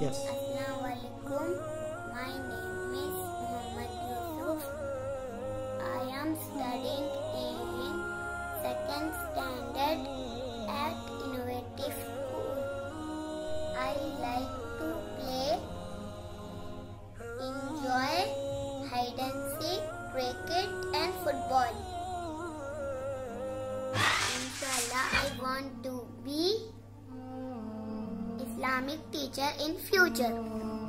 Yes. My name is Muhammad Yusuf. I am studying in second standard at Innovative School. I like to play, enjoy hide and seek, cricket and football. Islamic teacher in future.